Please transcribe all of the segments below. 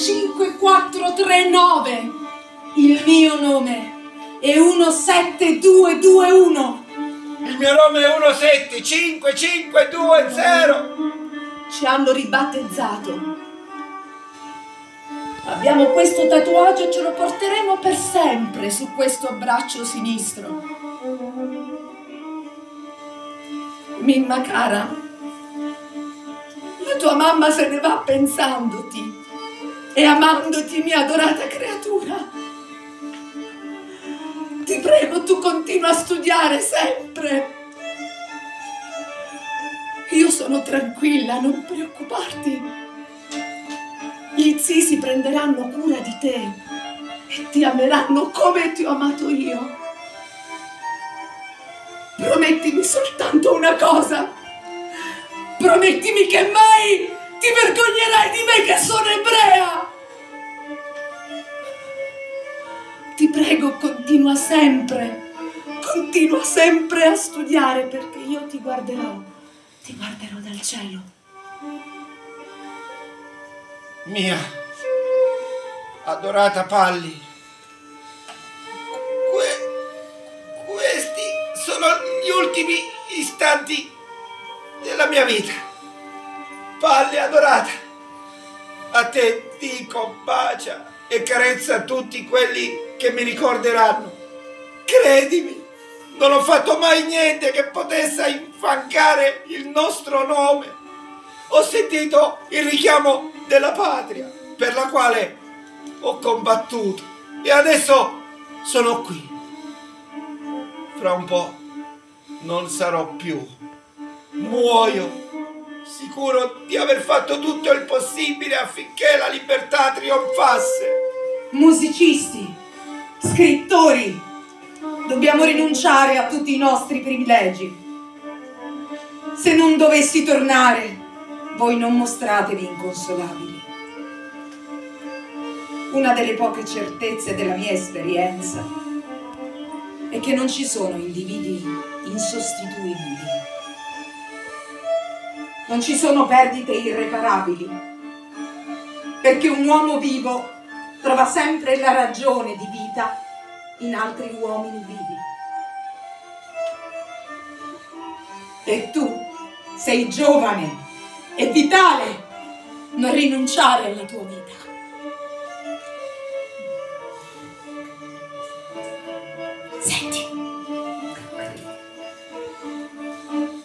5439. Il mio nome è 17221. Il mio nome è 175520. Ci hanno ribattezzato. Abbiamo questo tatuaggio e ce lo porteremo per sempre su questo braccio sinistro. Mimma cara, la tua mamma se ne va pensandoti e amandoti, mia adorata creatura. Ti prego, tu continua a studiare sempre. Io sono tranquilla, non preoccuparti. Gli zii si prenderanno cura di te e ti ameranno come ti ho amato io. Promettimi soltanto una cosa. Promettimi che mai ti vergognerai di me che sono ebrea. Ti prego, continua sempre, continua sempre a studiare perché io ti guarderò, ti guarderò dal cielo. Mia adorata Palli. Que- questi sono gli ultimi istanti della mia vita. Palli adorata. A te dico bacia e carezza tutti quelli che mi ricorderanno. Credimi, non ho fatto mai niente che potesse infancare il nostro nome. Ho sentito il richiamo della patria per la quale ho combattuto e adesso sono qui. Fra un po' non sarò più. Muoio sicuro di aver fatto tutto il possibile affinché la libertà trionfasse. Musicisti, scrittori, dobbiamo rinunciare a tutti i nostri privilegi. Se non dovessi tornare, voi non mostratevi inconsolabili. Una delle poche certezze della mia esperienza è che non ci sono individui insostituibili. Non ci sono perdite irreparabili, perché un uomo vivo trova sempre la ragione di vita in altri uomini vivi. E tu sei giovane e vitale, non rinunciare alla tua vita. Senti,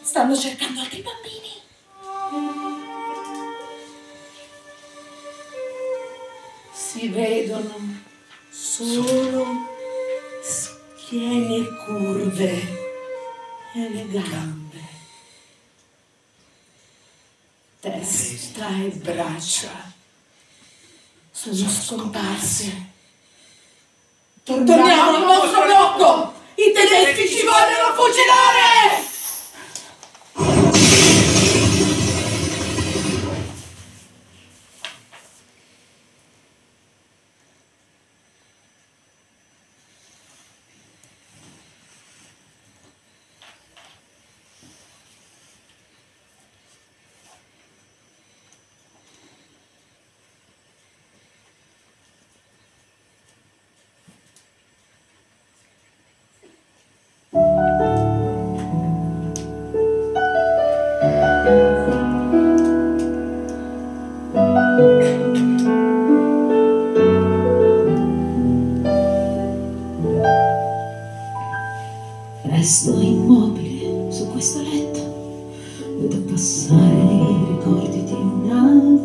stanno cercando altri bambini. Si vedono solo schiene curve e le gambe, testa e braccia sono scomparse. Torniamo al nostro blocco! I tedeschi ci vogliono fucilare! Resto immobile su questo letto, vedo passare i ricordi di una